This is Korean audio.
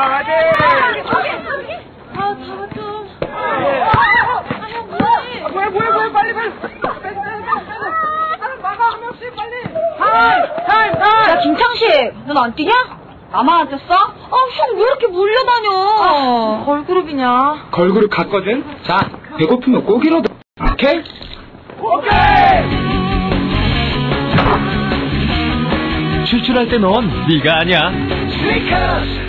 화이팅! 아, 잡았죠. 아, 뭐야, 뭐야, 뭐야, 빨리. 빨리, 막아, 한 명씩, 빨리. 타임, 타임, 타임. 야, 김창식, 넌 안 뛰냐? 나만 안 뛰었어? 아, 형 왜 이렇게 몰려다녀? 아, 걸그룹이냐? 걸그룹 갔거든? 자, 배고프면 고기로도. 오케이? 오케이! 출출할 때 넌 네가 아니야. 스니커스!